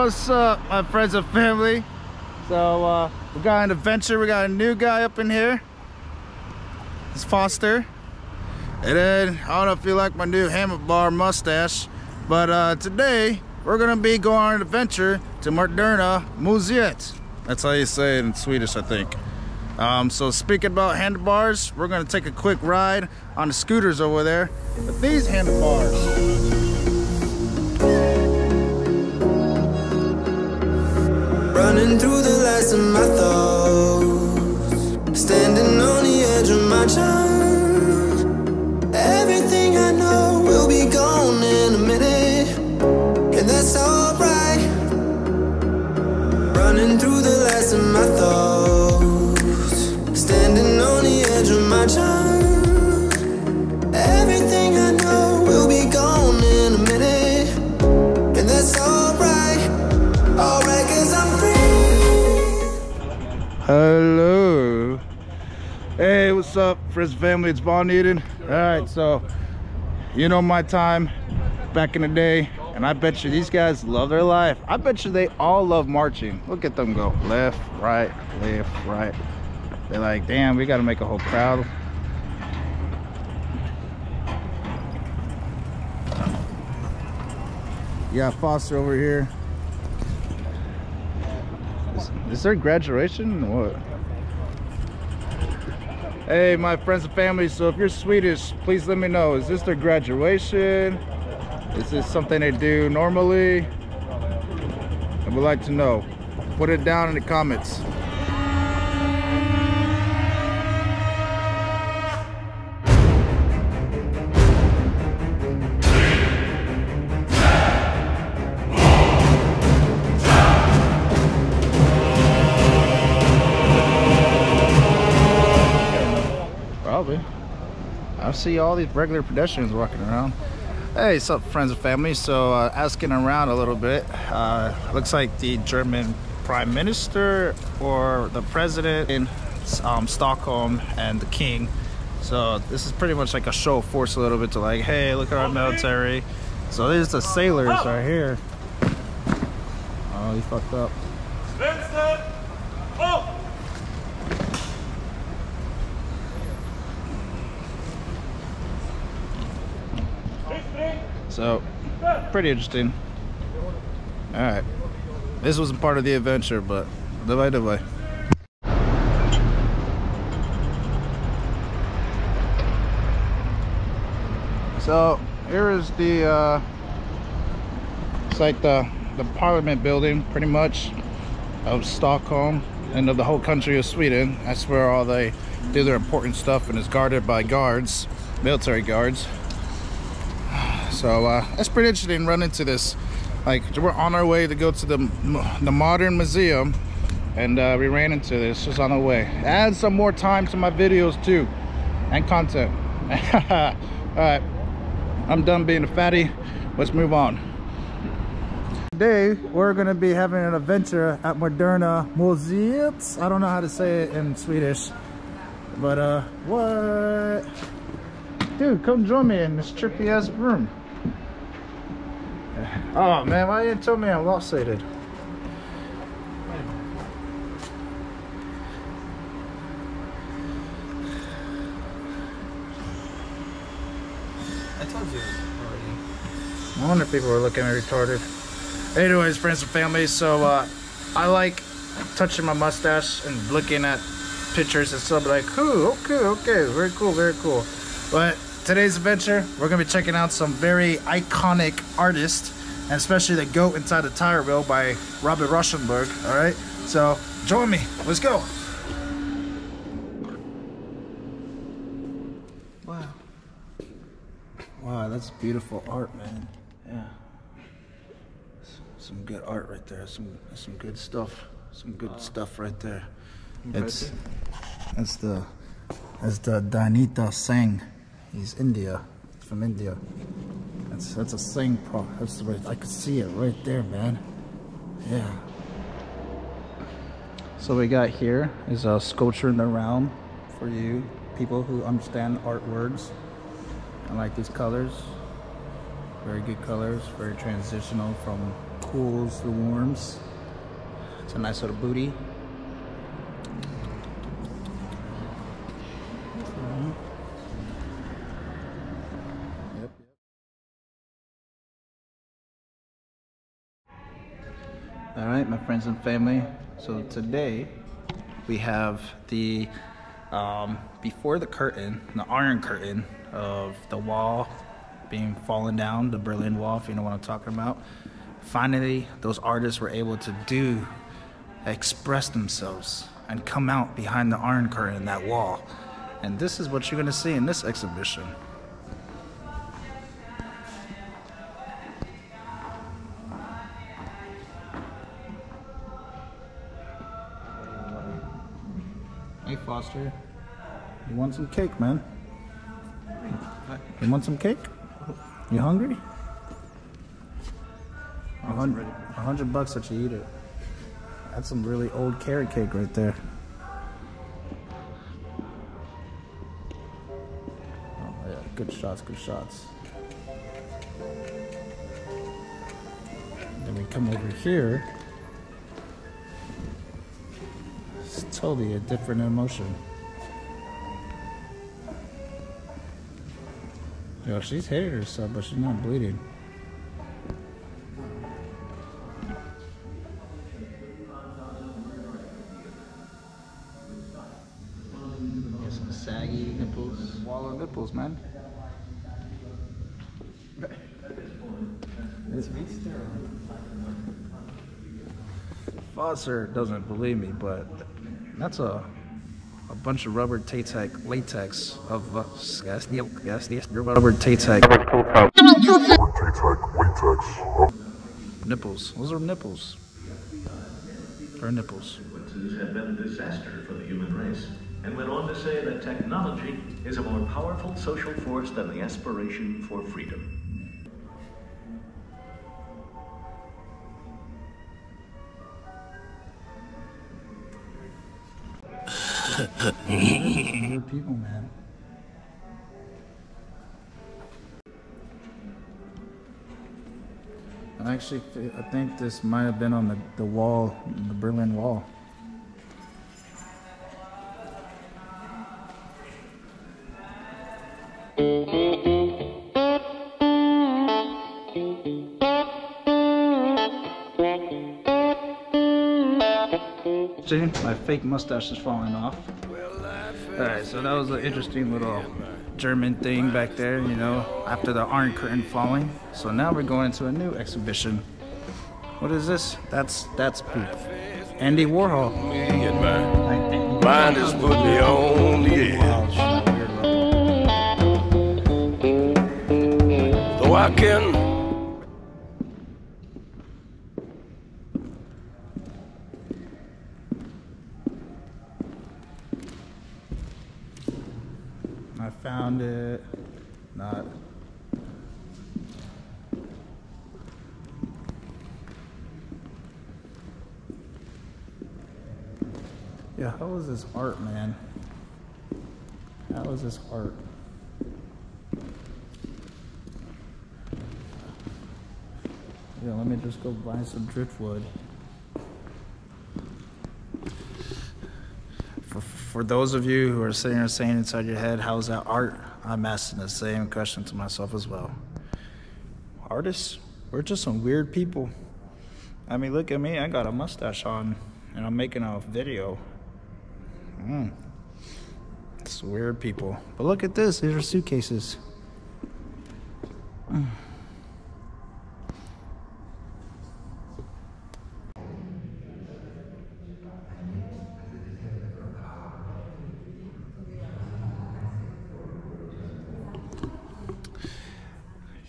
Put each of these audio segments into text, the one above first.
What's up, my friends and family? So, uh, we got an adventure. We got a new guy up in here. It's Foster. And then, I don't know if you like my new handlebar mustache, but uh, today we're gonna be going on an adventure to Moderna Museet. That's how you say it in Swedish, I think. Um, so speaking about handlebars, we're gonna take a quick ride on the scooters over there. But these handlebars, Through the last of my thoughts. Standing on the edge of my time up, Friends family? It's Von Eden. All right, so you know my time back in the day, and I bet you these guys love their life. I bet you they all love marching. Look at them go left, right, left, right. They're like, damn, we got to make a whole crowd. Got Foster over here. Is, is there graduation or what? Hey, my friends and family. So if you're Swedish, please let me know. Is this their graduation? Is this something they do normally? I would like to know. Put it down in the comments. See all these regular pedestrians walking around. Hey, what's up, friends and family? So, uh, asking around a little bit, uh, looks like the German Prime Minister or the President in um, Stockholm and the King. So, this is pretty much like a show of force a little bit to like, hey, look at our military. So, there's the sailors right here. Oh, he fucked up. So, pretty interesting. All right. This wasn't part of the adventure, but давай, давай. So, here is the, uh, it's like the, the parliament building, pretty much, of Stockholm and of the whole country of Sweden. That's where all they do their important stuff and is guarded by guards, military guards. So uh, that's pretty interesting. Run into this, like we're on our way to go to the the modern museum, and uh, we ran into this just on the way. Add some more time to my videos too, and content. All right, I'm done being a fatty. Let's move on. Today we're gonna be having an adventure at Moderna Museet. I don't know how to say it in Swedish, but uh, what? Dude, come join me in this trippy ass room. Oh man, why didn't you tell me I'm lost seated? I told you already. No wonder if people are looking at me retarded. Anyways, friends and family, so uh, I like touching my mustache and looking at pictures and stuff like, cool, okay, okay, very cool, very cool. But today's adventure, we're gonna be checking out some very iconic artists, and especially the goat inside the tire wheel by Robert Rauschenberg. All right, so join me. Let's go. Wow. Wow, that's beautiful art, man. Yeah. Some good art right there. Some some good stuff. Some good stuff right there. It's that's the that's the Dayanita Singh. He's India. From India. That's that's a Singh pro. That's right. I could see it right there, man. Yeah. So we got here is a sculpture in the round for you people who understand art words. I like these colors. Very good colors, very transitional from cools the warms. It's a nice little booty. Mhm. Yep, yep. All right, my friends and family. So today we have the um, before the curtain, the iron curtain of the wall being fallen down, the Berlin Wall, if you know what I'm talking about. Finally, those artists were able to do, express themselves, and come out behind the iron curtain, that wall. And this is what you're gonna see in this exhibition. Foster, you want some cake, man? You want some cake? You hungry? A hun- a hundred bucks that you eat it. That's some really old carrot cake right there. Oh yeah, good shots, good shots. Then we come over here. Totally a different emotion. Yo, she's hated herself, but she's not bleeding. Get some saggy nipples. Wall of nipples, man. Foster doesn't believe me, but that's a a bunch of rubber latex latex of uh, yes, yes, yes, yes, rubber latex nipples. Those are nipples. Or nipples. consequences have been a disaster for the human race, and went on to say that technology is a more powerful social force than the aspiration for freedom. People, man. I actually, I think this might have been on the, the wall, the Berlin Wall. See, my fake mustache is falling off. Alright, so that was an interesting little German thing back there, you know, after the Iron Curtain falling. So now we're going to a new exhibition. What is this? That's that's poop. Andy Warhol. mind has put me on the edge. Though I can I found it. Not. Yeah, how is this art, man? How is this art? Yeah, let me just go buy some driftwood. For, for those of you who are sitting there saying inside your head, how's that art? I'm asking the same question to myself as well. Artists, we're just some weird people. I mean, look at me, I got a mustache on and I'm making a video. Mm. It's weird people. But look at this, these are suitcases. Mm.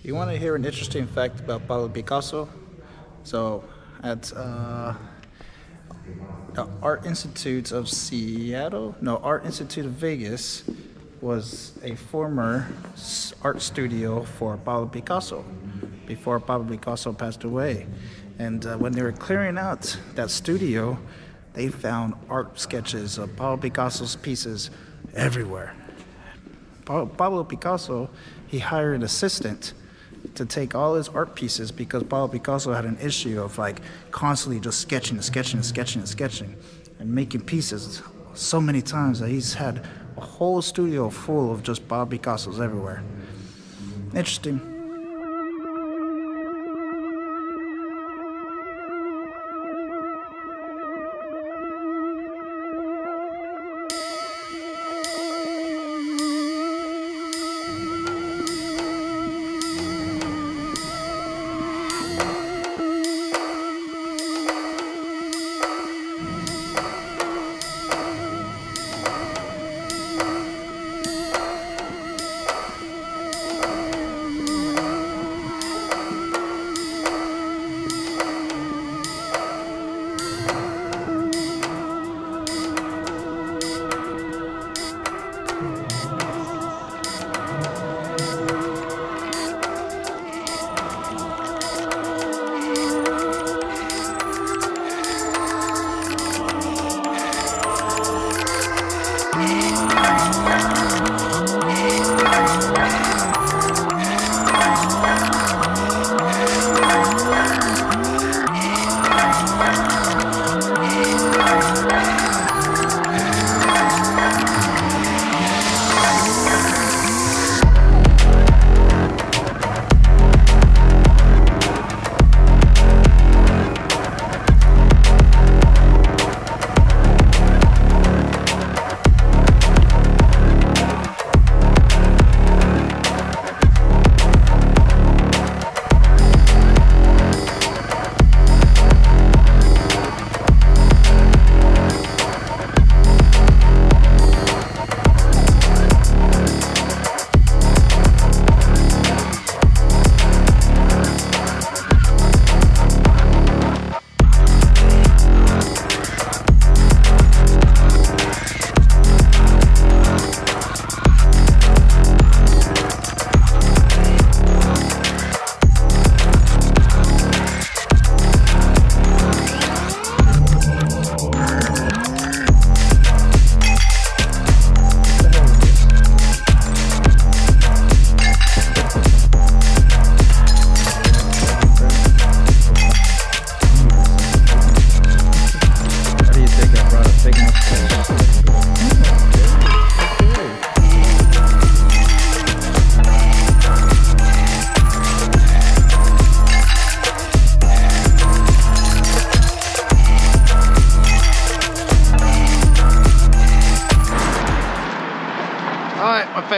You want to hear an interesting fact about Pablo Picasso? So, at uh, the Art Institute of Seattle, no, Art Institute of Vegas, was a former art studio for Pablo Picasso before Pablo Picasso passed away. And uh, when they were clearing out that studio, they found art sketches of Pablo Picasso's pieces everywhere. Pa- Pablo Picasso, he hired an assistant to take all his art pieces because Pablo Picasso had an issue of like constantly just sketching and sketching and sketching and sketching and making pieces so many times that he's had a whole studio full of just Bob Picasso's everywhere. Interesting.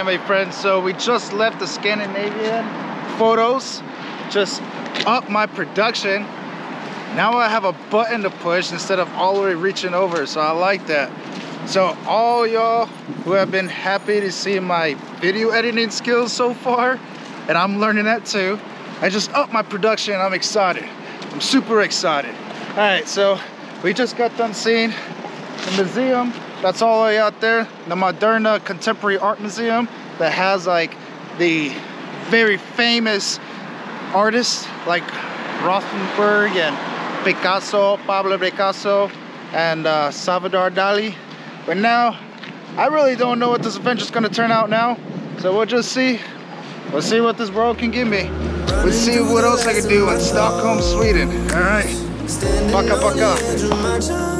My friends. So we just left the Scandinavian photos, just up my production. Now I have a button to push instead of all the way reaching over. So I like that. So all y'all who have been happy to see my video editing skills so far, and I'm learning that too. I just up my production. I'm excited. I'm super excited. All right, so we just got done seeing the museum that's all the way out there the moderna contemporary art museum that has like the very famous artists like Rothenberg and Picasso, Pablo Picasso, and uh, Salvador Dali. But now, I really don't know what this adventure's gonna turn out now. So we'll just see. We'll see what this world can give me. We'll see what else I can do in Stockholm, Sweden. All right. Baka, baka.